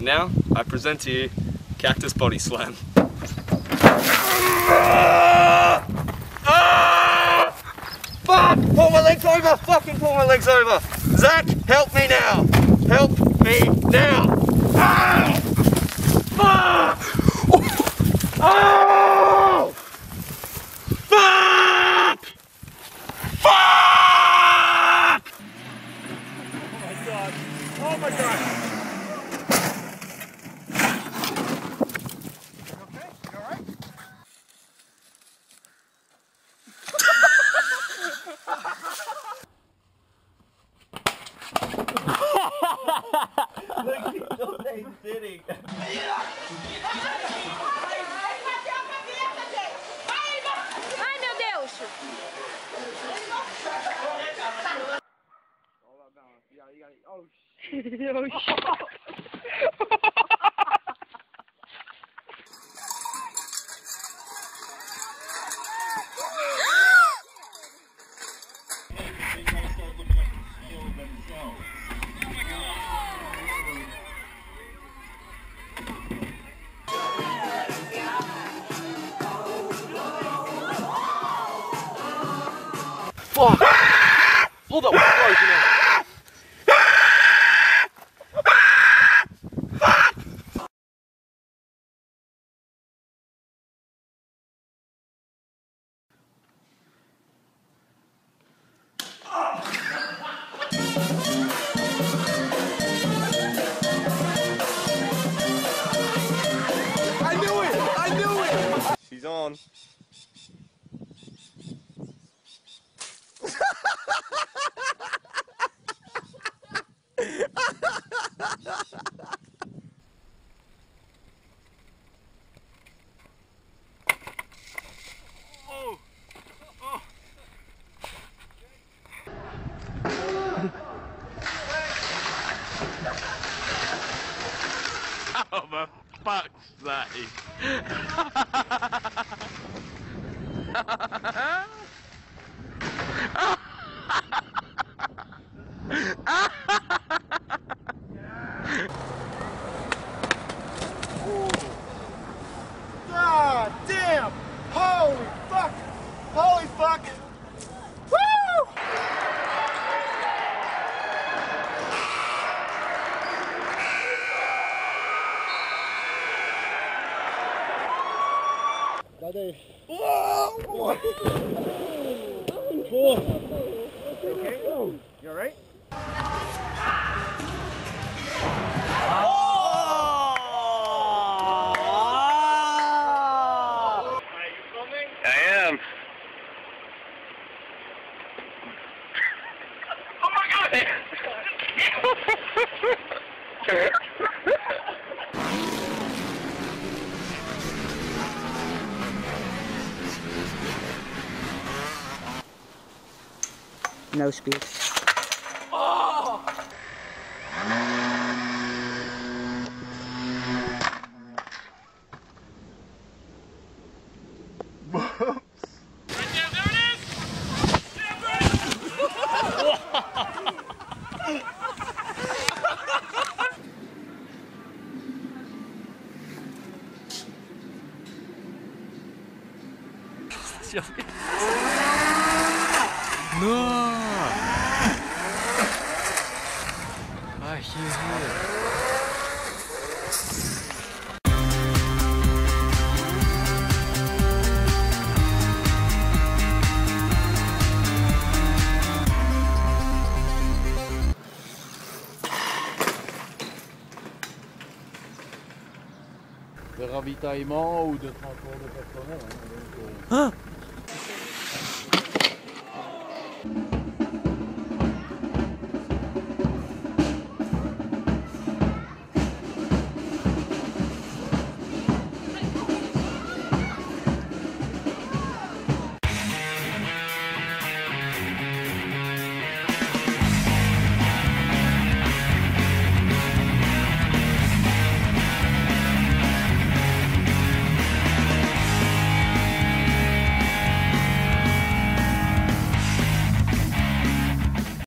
And now I present to you Cactus Body Slam. Fuck! Pull my legs over! Fucking pull my legs over! Zach, help me now! Help me now! Ah! Fuck! Oh! Fuck! Fuck! Oh my god! Oh my god! City. Ai, meu Deus! E aí, aí, oxi. Oxi. Fuck! Hold up, what's close, you know? Oh, for fuck's sake. God damn! Holy fuck! Holy fuck! Woo! You alright? I am. Oh my god! No speed. No! Ah. De ravitaillement ou de transport de personnel. hein, donc, euh,